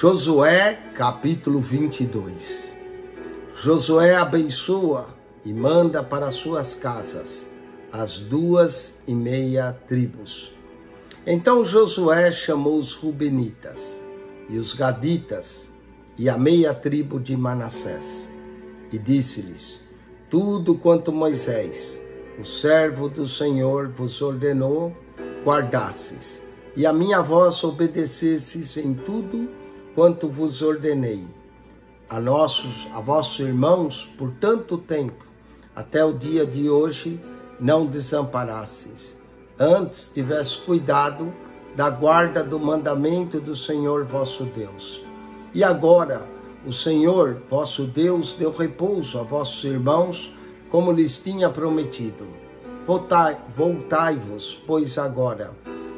Josué capítulo 22 Josué abençoa e manda para suas casas as duas e meia tribos. Então Josué chamou os Rubenitas e os Gaditas e a meia tribo de Manassés e disse-lhes: Tudo quanto Moisés, o servo do Senhor, vos ordenou, guardasses, e a minha voz obedecesses em tudo quanto vos ordenei. A nossos, a vossos irmãos, por tanto tempo, até o dia de hoje, não desamparasses. Antes tivesse cuidado da guarda do mandamento do Senhor vosso Deus. E agora, o Senhor vosso Deus deu repouso a vossos irmãos, como lhes tinha prometido. Voltai-vos, pois agora,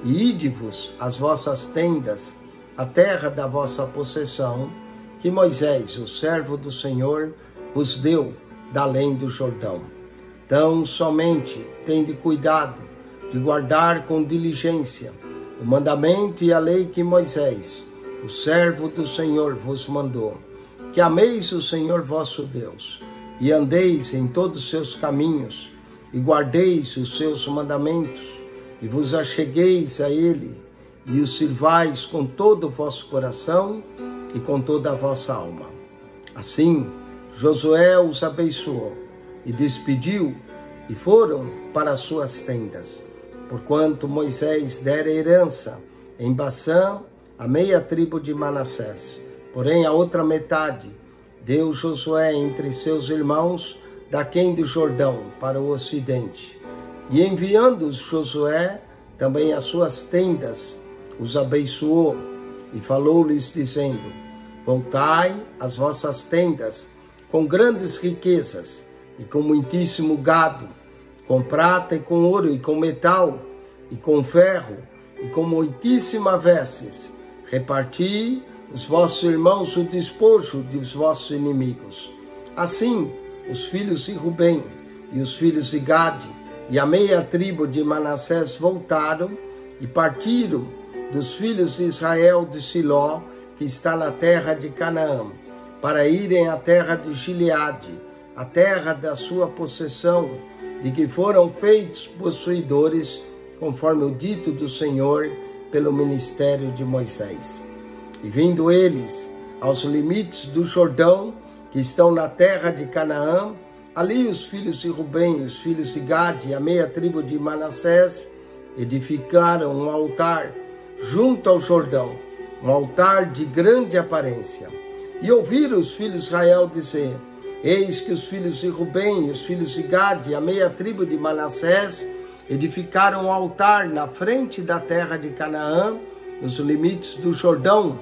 e ide-vos às vossas tendas, a terra da vossa possessão, que Moisés, o servo do Senhor, vos deu da além do Jordão. Tão somente tende cuidado de guardar com diligência o mandamento e a lei que Moisés, o servo do Senhor, vos mandou. Que ameis o Senhor vosso Deus e andeis em todos os seus caminhos e guardeis os seus mandamentos e vos achegueis a ele e o sirvais com todo o vosso coração e com toda a vossa alma. Assim, Josué os abençoou e despediu e foram para as suas tendas, porquanto Moisés dera herança em Baçã a meia tribo de Manassés. Porém, a outra metade deu Josué entre seus irmãos daquém do Jordão para o ocidente. E enviando Josué também as suas tendas, os abençoou e falou-lhes dizendo: Voltai às vossas tendas com grandes riquezas e com muitíssimo gado, com prata e com ouro e com metal e com ferro e com muitíssima vestes. Reparti os vossos irmãos o despojo dos vossos inimigos. Assim, os filhos de Rubem e os filhos de Gade e a meia tribo de Manassés voltaram e partiram dos filhos de Israel de Siló, que está na terra de Canaã, para irem à terra de Gileade, a terra da sua possessão, de que foram feitos possuidores, conforme o dito do Senhor pelo ministério de Moisés. E vindo eles aos limites do Jordão, que estão na terra de Canaã, ali os filhos de Rubem, os filhos de Gade a meia tribo de Manassés edificaram um altar junto ao Jordão, um altar de grande aparência. E ouviram os filhos de Israel dizer: Eis que os filhos de Rubem, os filhos de Gad e a meia tribo de Manassés edificaram um altar na frente da terra de Canaã, nos limites do Jordão,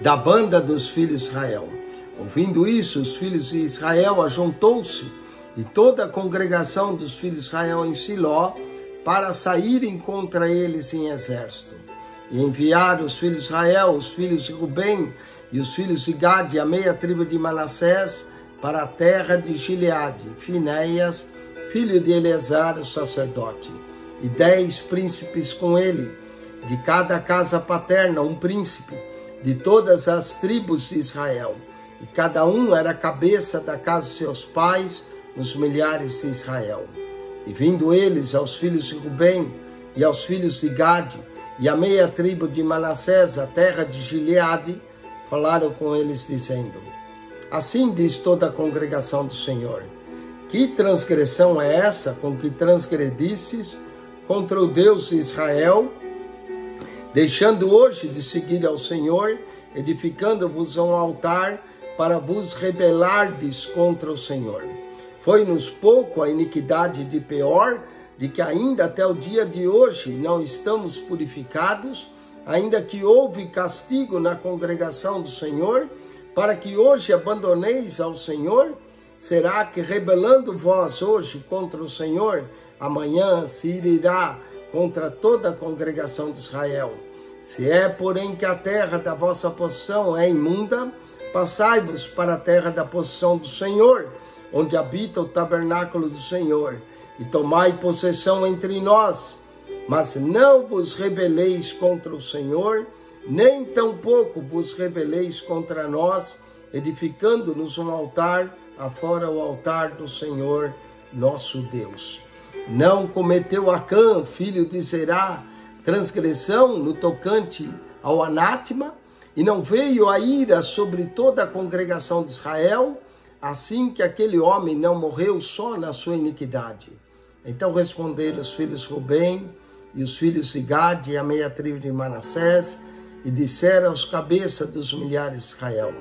da banda dos filhos de Israel. Ouvindo isso, os filhos de Israel ajuntou-se e toda a congregação dos filhos de Israel em Siló para saírem contra eles em exército. E enviaram os filhos de Israel, os filhos de Rubem e os filhos de Gad e a meia tribo de Manassés para a terra de Gileade, Finéias, filho de Eleazar, o sacerdote, e dez príncipes com ele, de cada casa paterna um príncipe, de todas as tribos de Israel, e cada um era cabeça da casa de seus pais, nos milhares de Israel. E vindo eles aos filhos de Rubem e aos filhos de Gade e a meia tribo de Manassés, a terra de Gileade, falaram com eles dizendo: Assim diz toda a congregação do Senhor: Que transgressão é essa com que transgredisses contra o Deus de Israel, deixando hoje de seguir ao Senhor, edificando-vos um altar para vos rebelardes contra o Senhor? Foi-nos pouco a iniquidade de Peor, de que ainda até o dia de hoje não estamos purificados, ainda que houve castigo na congregação do Senhor, para que hoje abandoneis ao Senhor? Será que rebelando vós hoje contra o Senhor, amanhã se irá contra toda a congregação de Israel? Se é, porém, que a terra da vossa possessão é imunda, passai-vos para a terra da possessão do Senhor, onde habita o tabernáculo do Senhor, e tomai possessão entre nós. Mas não vos rebeleis contra o Senhor, nem tampouco vos rebeleis contra nós, edificando-nos um altar afora o altar do Senhor nosso Deus. Não cometeu Acã, filho de Zerá, transgressão no tocante ao anátema, e não veio a ira sobre toda a congregação de Israel, assim que aquele homem não morreu só na sua iniquidade. Então responderam os filhos Rubem e os filhos de Gade e a meia tribo de Manassés, e disseram aos cabeças dos milhares de Israel: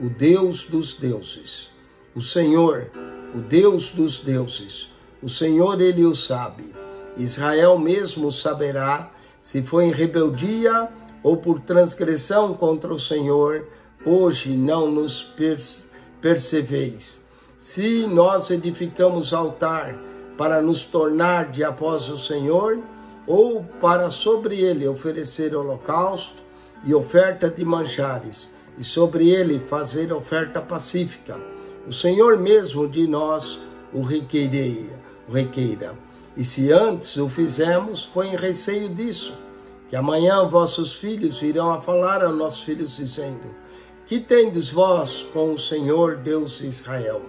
O Deus dos deuses, o Senhor, o Deus dos deuses, o Senhor ele o sabe. Israel mesmo saberá se foi em rebeldia ou por transgressão contra o Senhor. Hoje não nos percebeis. Se nós edificamos altar para nos tornar de após o Senhor, ou para sobre ele oferecer holocausto e oferta de manjares, e sobre ele fazer oferta pacífica. O Senhor mesmo de nós o requeira. O requeira. E se antes o fizemos, foi em receio disso, que amanhã vossos filhos virão a falar aos nossos filhos, dizendo: Que tendes vós com o Senhor Deus de Israel?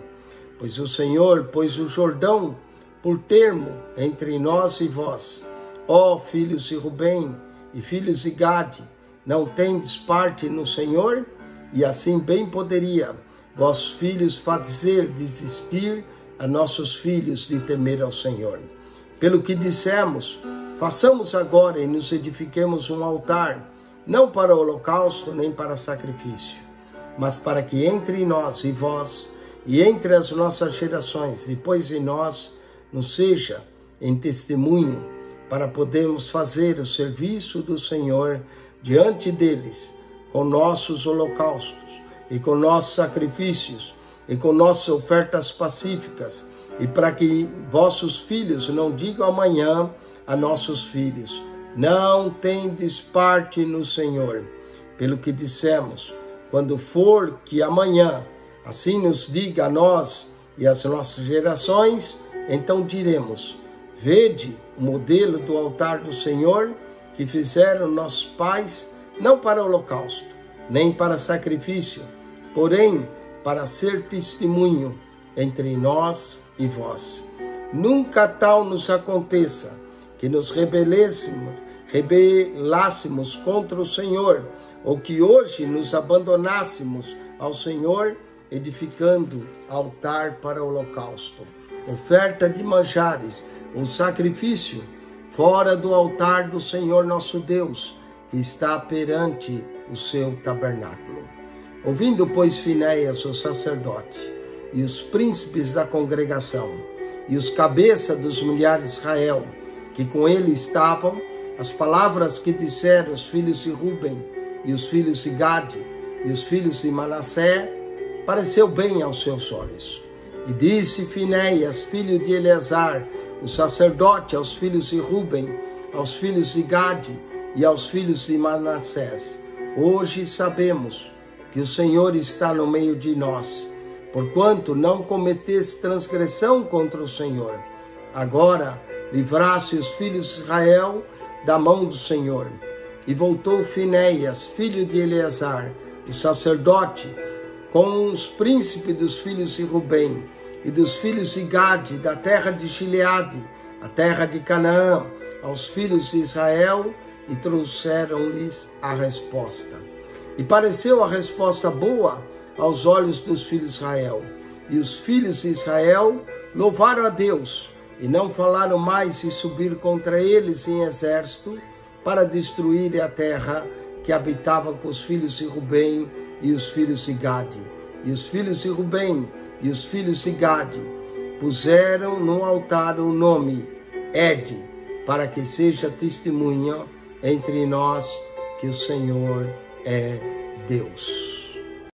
Pois o Senhor pôs o Jordão por termo entre nós e vós Ó filhos de Rubem e filhos de Gade, não tendes parte no Senhor? E assim bem poderia vossos filhos fazer desistir a nossos filhos de temer ao Senhor. Pelo que dissemos, façamos agora e nos edifiquemos um altar, não para holocausto nem para sacrifício, mas para que entre nós e vós, e entre as nossas gerações, depois de nós, nos seja em testemunho para podermos fazer o serviço do Senhor diante deles, com nossos holocaustos e com nossos sacrifícios e com nossas ofertas pacíficas, e para que vossos filhos não digam amanhã a nossos filhos: Não tendes parte no Senhor. Pelo que dissemos, quando for que amanhã assim nos diga a nós e às nossas gerações, então diremos: Vede o modelo do altar do Senhor que fizeram nossos pais, não para holocausto, nem para sacrifício, porém para ser testemunho entre nós e vós. Nunca tal nos aconteça que nos rebelássemos contra o Senhor, ou que hoje nos abandonássemos ao Senhor, edificando altar para holocausto, oferta de manjares um sacrifício fora do altar do Senhor nosso Deus, que está perante o seu tabernáculo. Ouvindo, pois, Finéias, o sacerdote, e os príncipes da congregação, e os cabeças dos milhares de Israel, que com ele estavam, as palavras que disseram os filhos de Ruben, e os filhos de Gade, e os filhos de Manassé, pareceu bem aos seus olhos. E disse Finéias, filho de Eleazar, o sacerdote aos filhos de Ruben, aos filhos de Gade e aos filhos de Manassés. Hoje sabemos que o Senhor está no meio de nós, porquanto não cometeste transgressão contra o Senhor. Agora livraste os filhos de Israel da mão do Senhor. E voltou Finéias, filho de Eleazar, o sacerdote, com os príncipes dos filhos de Rubem, e dos filhos de Gade, da terra de Gileade, a terra de Canaã, aos filhos de Israel, e trouxeram-lhes a resposta. E pareceu a resposta boa aos olhos dos filhos de Israel. E os filhos de Israel louvaram a Deus, e não falaram mais em subir contra eles em exército, para destruir a terra que habitava com os filhos de Rubem e os filhos de Gade. E os filhos de Rubem e os filhos de Gade puseram no altar o nome Ed, para que seja testemunha entre nós que o Senhor é Deus.